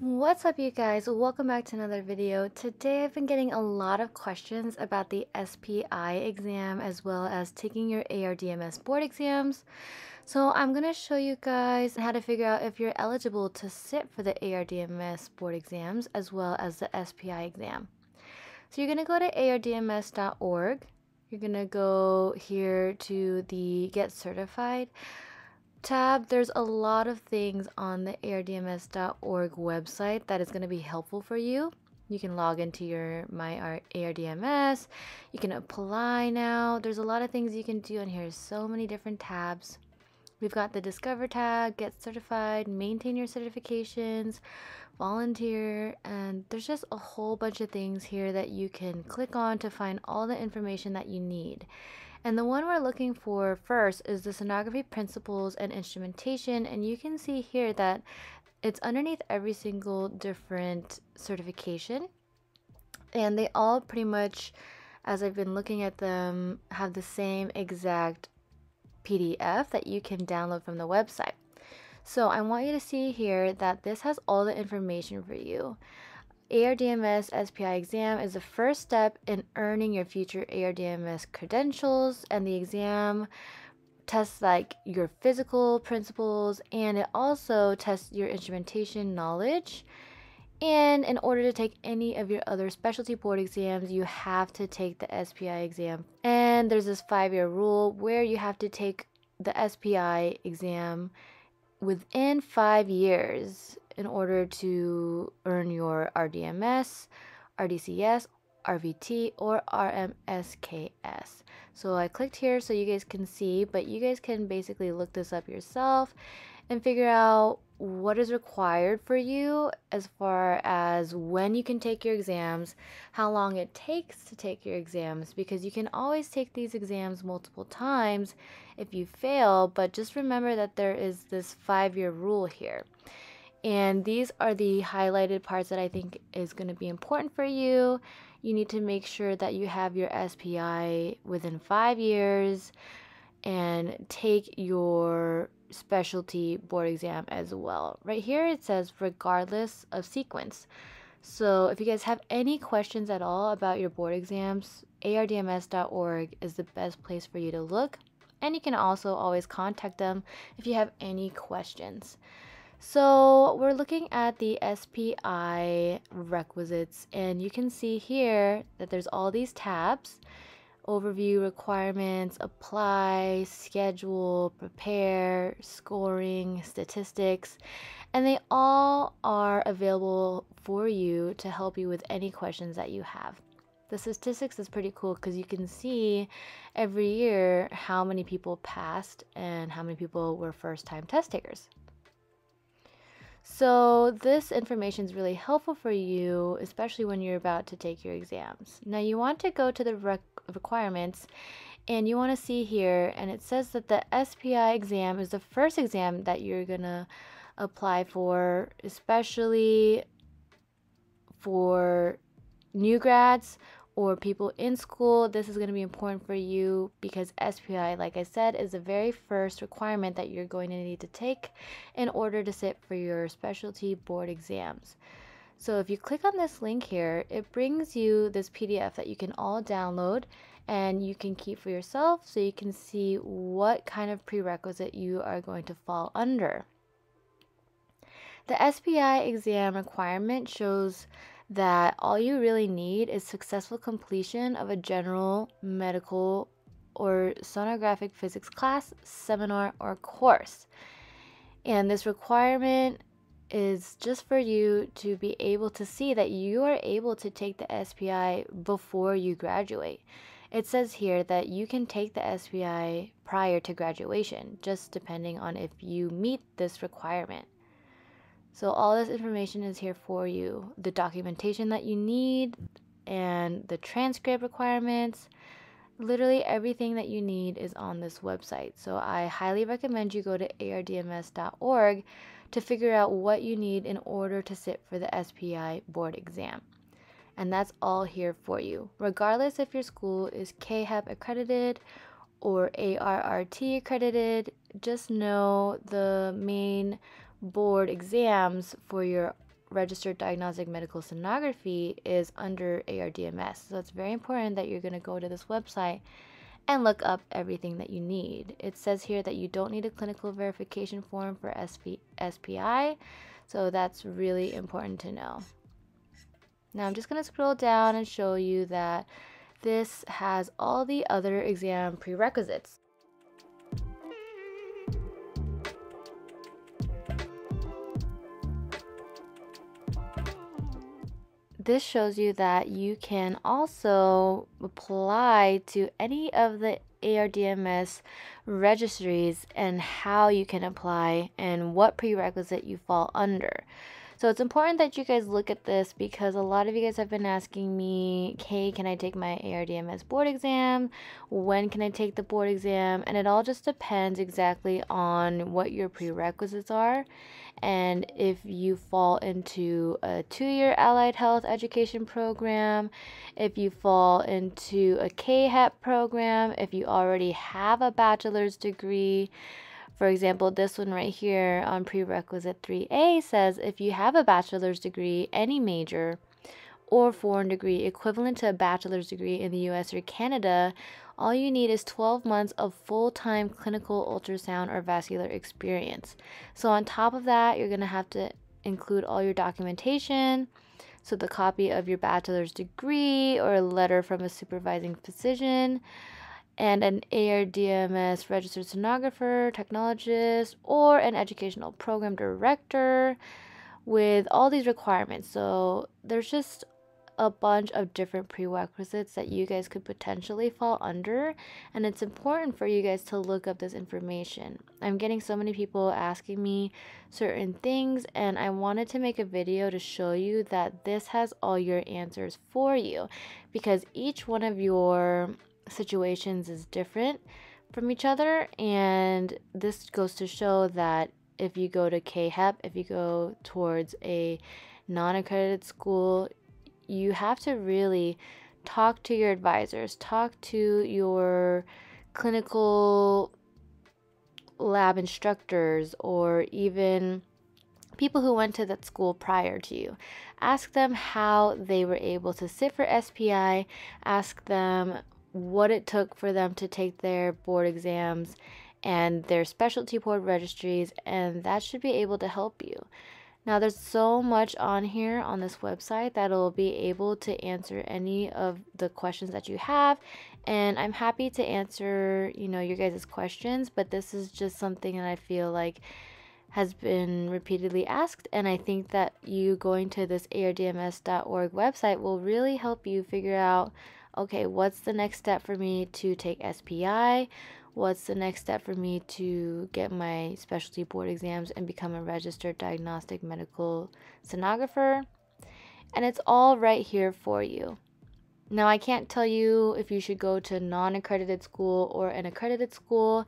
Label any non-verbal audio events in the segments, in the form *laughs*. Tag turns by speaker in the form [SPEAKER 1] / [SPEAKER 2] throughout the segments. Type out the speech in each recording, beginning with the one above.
[SPEAKER 1] What's up you guys? Welcome back to another video. Today I've been getting a lot of questions about the SPI exam as well as taking your ARDMS board exams. So I'm going to show you guys how to figure out if you're eligible to sit for the ARDMS board exams as well as the SPI exam. So you're going to go to ardms.org. You're going to go here to the get certified tab, there's a lot of things on the ardms.org website that is going to be helpful for you. You can log into your My ARDMS. You can apply now. There's a lot of things you can do on here. So many different tabs. We've got the Discover tab, Get Certified, Maintain Your Certifications, Volunteer, and there's just a whole bunch of things here that you can click on to find all the information that you need. And the one we're looking for first is the sonography principles and instrumentation. And you can see here that it's underneath every single different certification. And they all pretty much, as I've been looking at them, have the same exact PDF that you can download from the website. So I want you to see here that this has all the information for you. ARDMS SPI exam is the first step in earning your future ARDMS credentials, and the exam tests like your physical principles and it also tests your instrumentation knowledge. And in order to take any of your other specialty board exams, you have to take the SPI exam. And there's this five year rule where you have to take the SPI exam within five years in order to earn your RDMS, RDCS, RVT, or RMSKS. So I clicked here so you guys can see, but you guys can basically look this up yourself and figure out what is required for you as far as when you can take your exams, how long it takes to take your exams, because you can always take these exams multiple times if you fail, but just remember that there is this five year rule here. And these are the highlighted parts that I think is going to be important for you. You need to make sure that you have your SPI within five years and take your specialty board exam as well. Right here it says regardless of sequence. So if you guys have any questions at all about your board exams, ardms.org is the best place for you to look. And you can also always contact them if you have any questions. So we're looking at the SPI requisites and you can see here that there's all these tabs overview requirements, apply, schedule, prepare, scoring, statistics, and they all are available for you to help you with any questions that you have. The statistics is pretty cool because you can see every year how many people passed and how many people were first time test takers. So this information is really helpful for you, especially when you're about to take your exams. Now you want to go to the requirements and you want to see here, and it says that the SPI exam is the first exam that you're going to apply for, especially for new grads or people in school, this is going to be important for you because SPI, like I said, is the very first requirement that you're going to need to take in order to sit for your specialty board exams. So if you click on this link here, it brings you this PDF that you can all download and you can keep for yourself so you can see what kind of prerequisite you are going to fall under. The SPI exam requirement shows that all you really need is successful completion of a general medical or sonographic physics class, seminar, or course. And this requirement is just for you to be able to see that you are able to take the SPI before you graduate. It says here that you can take the SPI prior to graduation, just depending on if you meet this requirement. So all this information is here for you. The documentation that you need and the transcript requirements. Literally everything that you need is on this website. So I highly recommend you go to ardms.org to figure out what you need in order to sit for the SPI board exam. And that's all here for you. Regardless if your school is CAAHEP accredited or ARRT accredited, just know the main board exams for your registered diagnostic medical sonography is under ARDMS. So it's very important that you're going to go to this website and look up everything that you need. It says here that you don't need a clinical verification form for SP- SPI, so that's really important to know. Now I'm just going to scroll down and show you that this has all the other exam prerequisites. This shows you that you can also apply to any of the ARDMS registries and how you can apply and what prerequisite you fall under. So it's important that you guys look at this because a lot of you guys have been asking me, "Hey, can I take my ARDMS board exam? When can I take the board exam?" And it all just depends exactly on what your prerequisites are and if you fall into a two year allied health education program, if you fall into a CAAHEP program, if you already have a bachelor's degree. For example, this one right here on prerequisite 3A says if you have a bachelor's degree, any major, or foreign degree equivalent to a bachelor's degree in the US or Canada, all you need is 12 months of full time clinical ultrasound or vascular experience. So, on top of that, you're going to have to include all your documentation. So, the copy of your bachelor's degree or a letter from a supervising physician, and an ARDMS registered sonographer, technologist, or an educational program director with all these requirements. So, there's just a bunch of different prerequisites that you guys could potentially fall under, and it's important for you guys to look up this information. I'm getting so many people asking me certain things, and I wanted to make a video to show you that this has all your answers for you because each one of your situations is different from each other, and this goes to show that if you go to CAAHEP, if you go towards a non accredited school, you have to really talk to your advisors, talk to your clinical lab instructors, or even people who went to that school prior to you. Ask them how they were able to sit for SPI, ask them what it took for them to take their board exams and their specialty board registries, and that should be able to help you. Now, there's so much on here on this website that'll be able to answer any of the questions that you have. And I'm happy to answer, you know, your guys' questions, but this is just something that I feel like has been repeatedly asked. And I think that you going to this ardms.org website will really help you figure out okay, what's the next step for me to take SPI? what's the next step for me to get my specialty board exams and become a registered diagnostic medical sonographer. And it's all right here for you. Now, I can't tell you if you should go to non accredited school or an accredited school,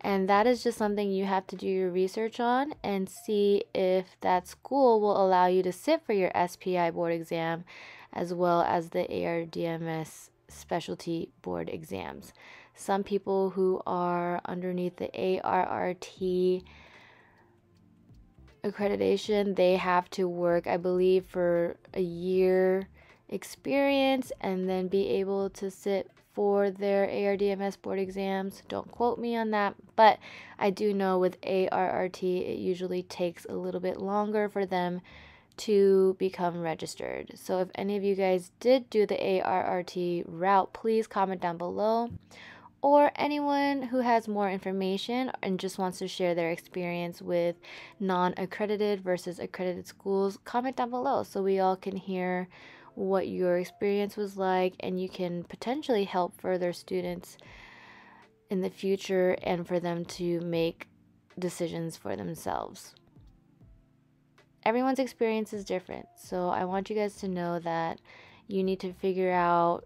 [SPEAKER 1] and that is just something you have to do your research on and see if that school will allow you to sit for your SPI board exam as well as the ARDMS specialty board exams some people who are underneath the ARRT accreditation, they have to work, I believe, for a year experience and then be able to sit for their ARDMS board exams. Don't quote me on that, but I do know with ARRT, it usually takes a little bit longer for them to become registered. So if any of you guys did do the ARRT route, please comment down below or anyone who has more information and just wants to share their experience with non accredited versus accredited schools, comment down below so we all can hear what your experience was like and you can potentially help further students in the future and for them to make decisions for themselves. Everyone's experience is different, so I want you guys to know that you need to figure out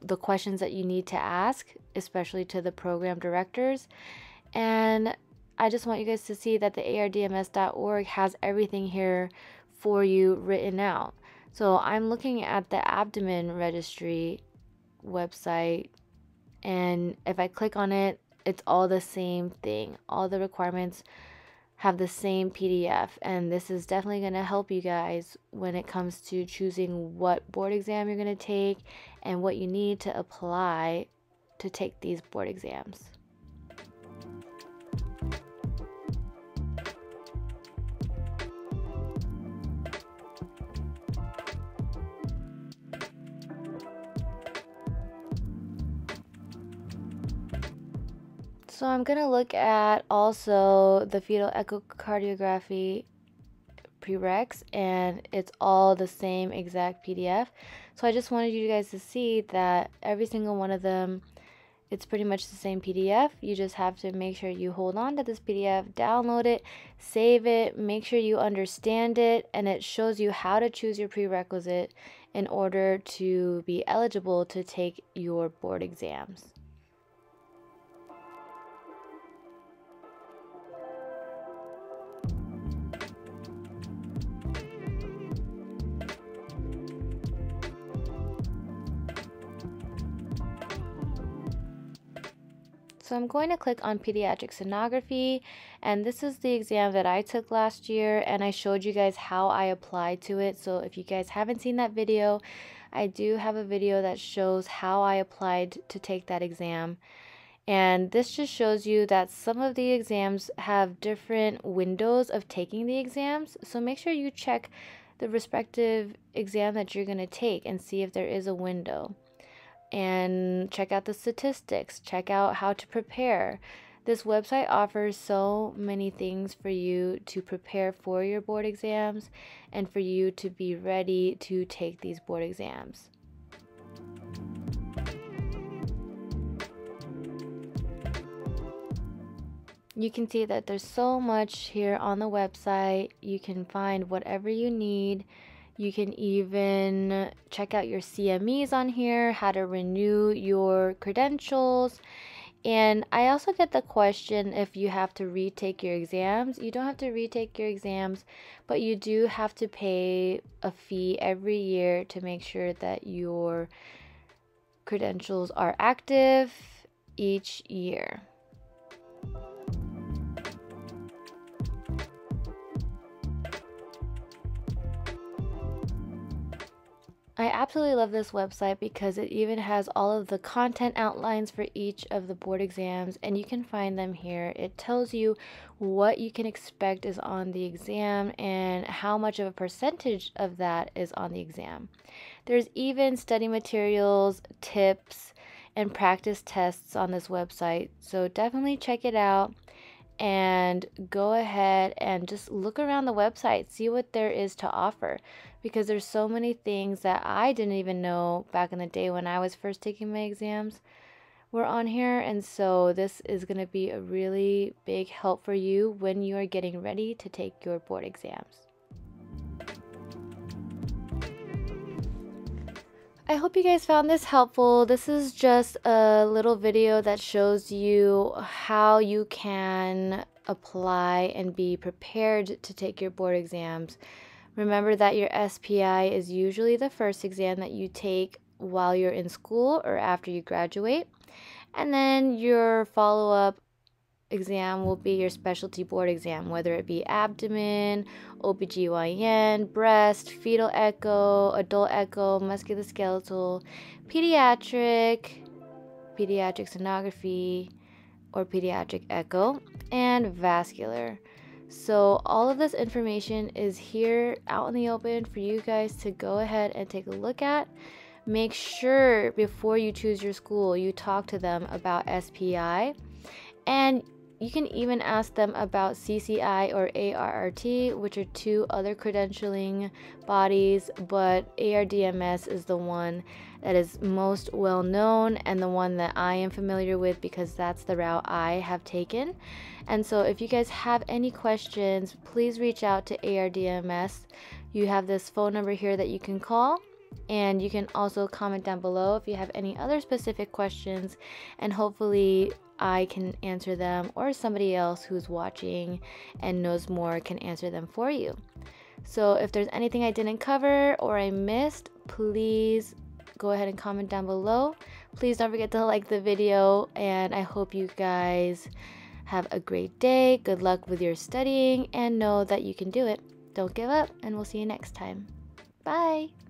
[SPEAKER 1] the questions that you need to ask, especially to the program directors. And I just want you guys to see that the ardms.org has everything here for you written out. So I'm looking at the abdomen registry website, and if I click on it, it's all the same thing. All the requirements have the same PDF. And this is definitely going to help you guys when it comes to choosing what board exam you're going to take and what you need to apply to take these board exams. So I'm going to look at also the fetal echocardiography prereqs and it's all the same exact PDF. So I just wanted you guys to see that every single one of them it's pretty much the same PDF. You just have to make sure you hold on to this PDF, download it, save it, make sure you understand it, and it shows you how to choose your prerequisite in order to be eligible to take your board exams. So I'm going to click on pediatric sonography and this is the exam that I took last year and I showed you guys how I applied to it. So if you guys haven't seen that video, I do have a video that shows how I applied to take that exam. And this just shows you that some of the exams have different windows of taking the exams. So make sure you check the respective exam that you're going to take and see if there is a window and check out the statistics, check out how to prepare. This website offers so many things for you to prepare for your board exams and for you to be ready to take these board exams. You can see that there's so much here on the website. You can find whatever you need you can even check out your CMEs on here, how to renew your credentials. And I also get the question if you have to retake your exams. You don't have to retake your exams, but you do have to pay a fee every year to make sure that your credentials are active each year. I absolutely love this website because it even has all of the content outlines for each of the board exams and you can find them here. It tells you what you can expect is on the exam and how much of a percentage of that is on the exam. There's even study materials, tips, and practice tests on this website, so definitely check it out and go ahead and just look around the website, see what there is to offer because there's so many things that I didn't even know back in the day when I was first taking my exams were on here and so this is going to be a really big help for you when you are getting ready to take your board exams. I hope you guys found this helpful. This is just a little video that shows you how you can apply and be prepared to take your board exams. Remember that your SPI is usually the first exam that you take while you're in school or after you graduate. And then your follow up exam will be your specialty board exam, whether it be abdomen, OBGYN, breast, fetal echo, adult echo, musculoskeletal, pediatric, pediatric sonography, or pediatric echo, and vascular. So, all of this information is here out in the open for you guys to go ahead and take a look at. Make sure before you choose your school, you talk to them about SPI. And you can even ask them about CCI or ARRT, which are two other credentialing bodies, but ARDMS is the one that is most well known and the one that I am familiar with because that's the route I have taken. And so, if you guys have any questions, please reach out to ARDMS. You have this phone number here that you can call. And you can also comment down below if you have any other specific questions, and hopefully, I can answer them, or somebody else who's watching and knows more can answer them for you. So, if there's anything I didn't cover or I missed, please go ahead and comment down below. Please don't forget to *laughs* like the video, and I hope you guys Have a great day, good luck with your studying, and know that you can do it. Don't give up, and we'll see you next time. Bye!